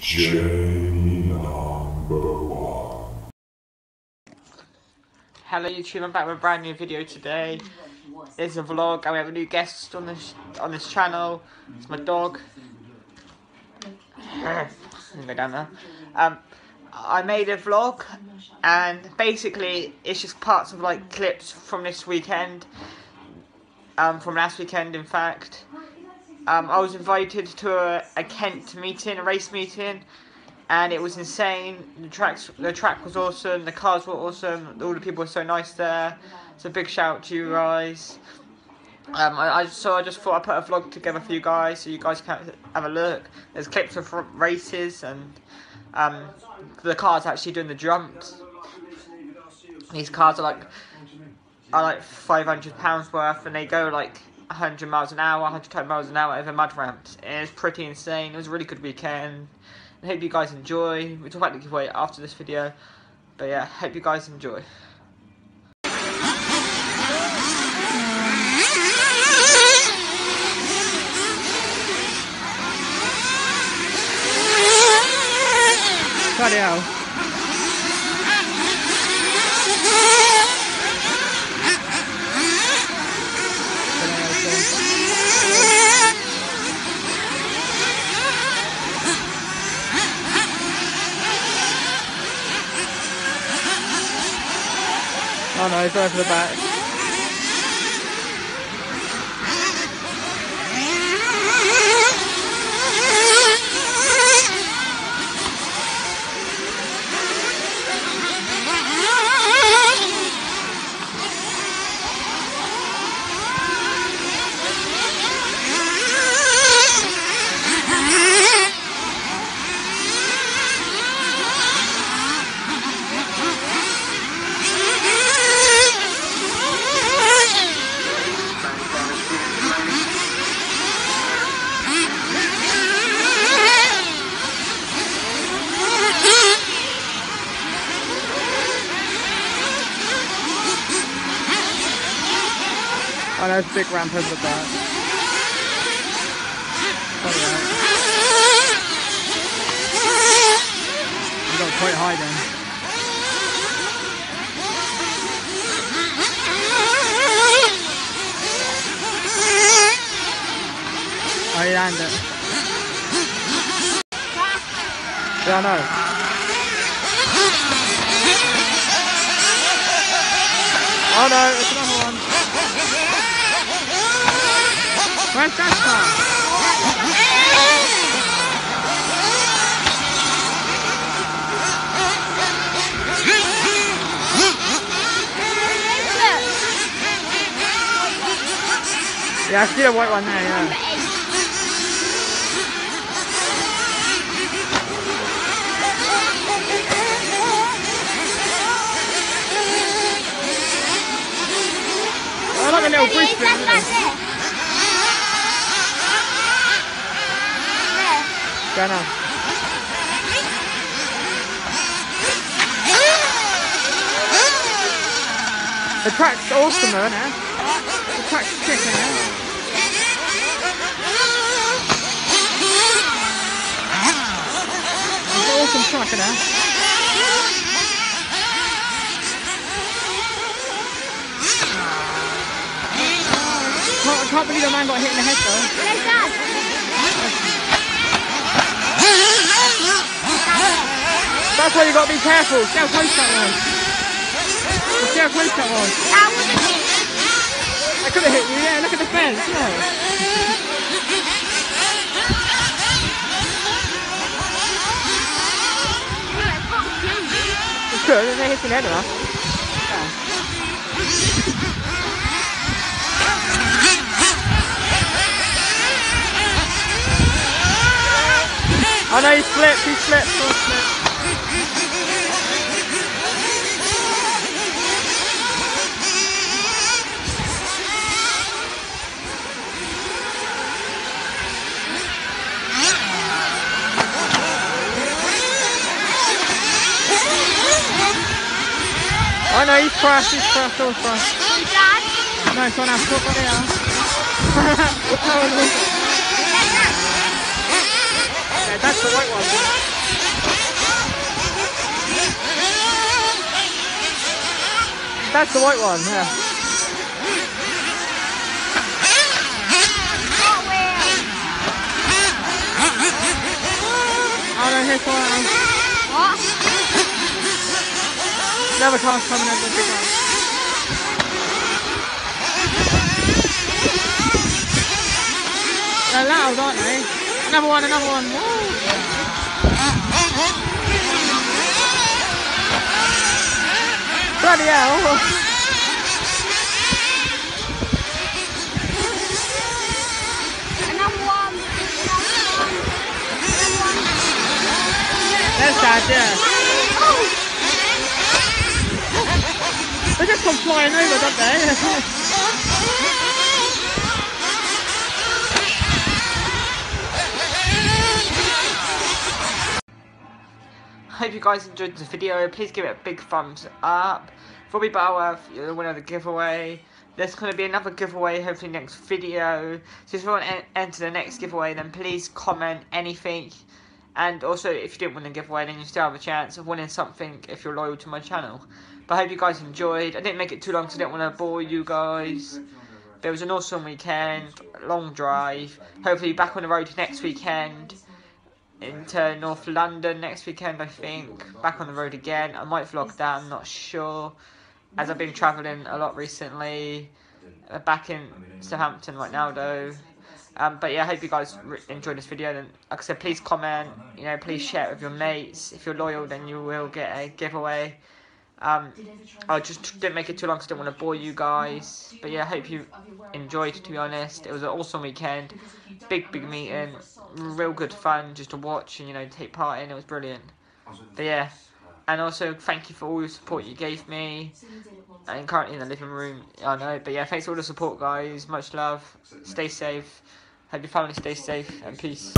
Number one. Hello YouTube, I'm back with a brand new video today. It's a vlog and we have a new guest on this on this channel. It's my dog. go down there. Um, I made a vlog and basically it's just parts of like clips from this weekend. Um, from last weekend in fact. Um, I was invited to a, a Kent meeting, a race meeting, and it was insane. The tracks, the track was awesome. The cars were awesome. All the people were so nice there. So big shout out to you guys. Um, I, I so I just thought I'd put a vlog together for you guys, so you guys can have a look. There's clips of races and um, the cars actually doing the jumps. These cars are like are like 500 pounds worth, and they go like 100 miles an hour, 110 miles an hour over mud ramps. It was pretty insane. It was a really good weekend. I hope you guys enjoy. We'll talk about the giveaway after this video. But yeah, hope you guys enjoy. Bloody hell. Oh no, he's Oh, a big ramp over the back. Sorry, You got quite high then. Oh, you landed it. Yeah, I know. Oh no, it's another one. Yeah, I see a white one there, yeah. Go now. The track's awesome though, isn't? The track's kicking, eh? It's an awesome track, isn't it? I can't believe the man got hit in the head though. That's why you got to be careful. See how close that was. See how close that was. That hit. I could have hit you, yeah. Look at the fence, yeah. You could, they hit your head enough. Oh no, he slipped, he slipped, he slipped. Oh no, he's crashed, he's crashed, all crashed. No, it's on our foot, but yeah. That's the right one. That's the white one, yeah. Oh, no, here's one. What? Another car's coming over the big one. They're loud, aren't they? Another one, another one. Woo. Bloody hell. Yeah. They just come flying over, don't they? Hope you guys enjoyed the video. Please give it a big thumbs up. For me, Butterworth, you're the winner of the giveaway. There's going to be another giveaway, hopefully next video. So if you want to enter the next giveaway, then please comment anything. And also, if you didn't win the giveaway, then you still have a chance of winning something if you're loyal to my channel. But I hope you guys enjoyed. I didn't make it too long, so I didn't want to bore you guys. But it was an awesome weekend, long drive. Hopefully, back on the road next weekend into North London next weekend, I think. Back on the road again. I might vlog that, I'm not sure. As I've been travelling a lot recently. Uh, back in Southampton right now, though. Um, but yeah, I hope you guys enjoyed this video. And like I said, please comment. You know, please share it with your mates. If you're loyal, then you will get a giveaway. Um, I just didn't make it too long because I didn't want to bore you guys. But yeah, I hope you enjoyed, to be honest. It was an awesome weekend. Big, big meeting. Real good fun just to watch and, you know, take part in. It was brilliant. But yeah. And also, thank you for all your support you gave me. I'm currently in the living room. I know. But yeah, thanks for all the support, guys. Much love. Stay safe. Hope your family stays safe. And peace.